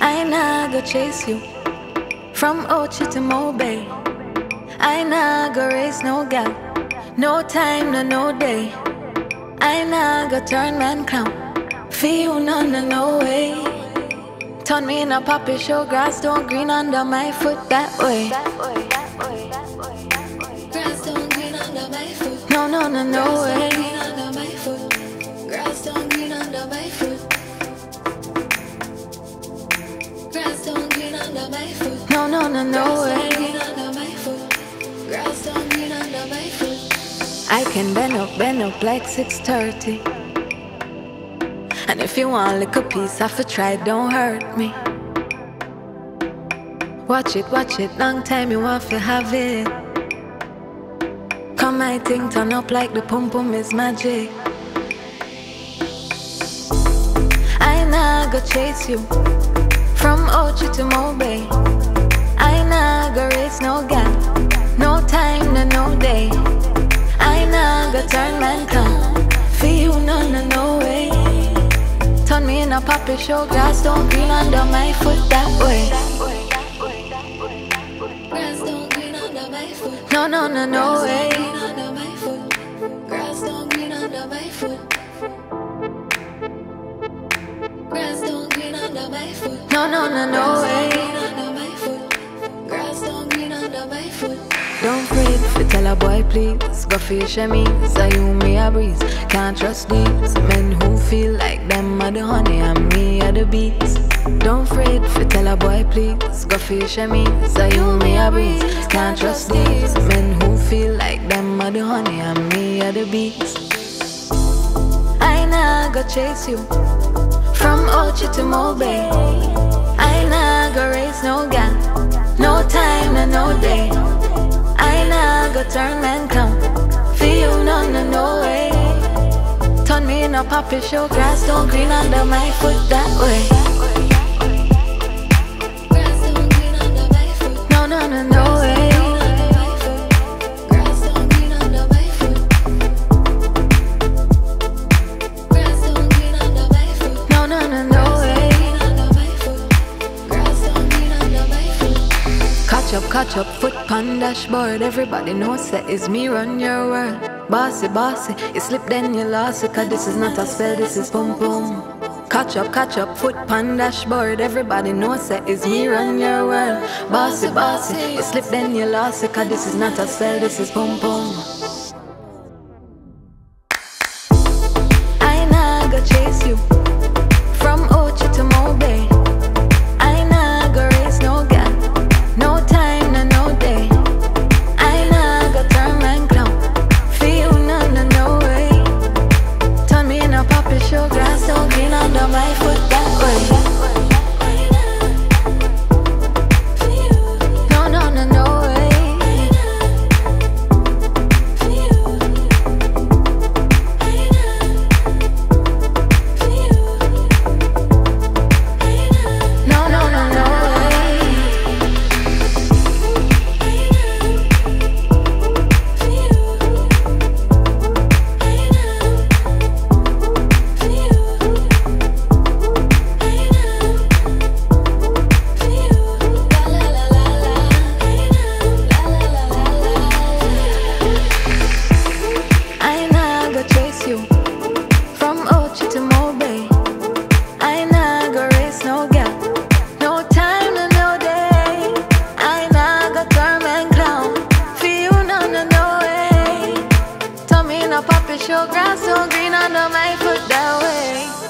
I nah go chase you from Ochi to Mobay. I nah go race no gap, no time, no no day. I nah go turn man clown, feel none, no, no way. Turn me in a puppy show, grass don't green under my foot that way. Grass don't green under my foot. No, no, no, no way. Grass don't green under my foot. No, no, no, no way. Green under my foot. Grass don't green under my foot. I can bend up, bend up like 630. And if you want a little piece, I for try, don't hurt me. Watch it, watch it, long time you want to have it. Come, my thing turn up like the pum pum is magic. I nah go chase you from Ochi to Mobay. I nah go race no gap, no time, no no day. I nah go turn man clown, for you no no no way. Turn me in a puppet show, grass don't green under my foot that way. Grass don't green under my foot. No no no no way. Boy please. Go fish me, so you me a breeze. Can't trust these men who feel like them are the honey and me are the bees. Don't afraid to tell a boy please. Go fish me, so you me a breeze. Can't trust these men who feel like them are the honey and me are the bees. I nah go chase you from Ochi to Mobay. I nah go race no gun no time and no day. Nah go turn man clown, feel no no no way. Turn me in a puppy show, grass don't green under my foot that way. Catch up, catch up, foot on dashboard. Everybody knows that it's me run your world. Bossy, bossy, you slip then you lost it. Cause this is not a spell, this is boom boom. Catch up, catch up, foot on dashboard. Everybody knows that it's me run your world. Bossy, bossy, you slip then you lost it. Cause this is not a spell, this is boom boom. a puppet Your grass so green under my foot that way.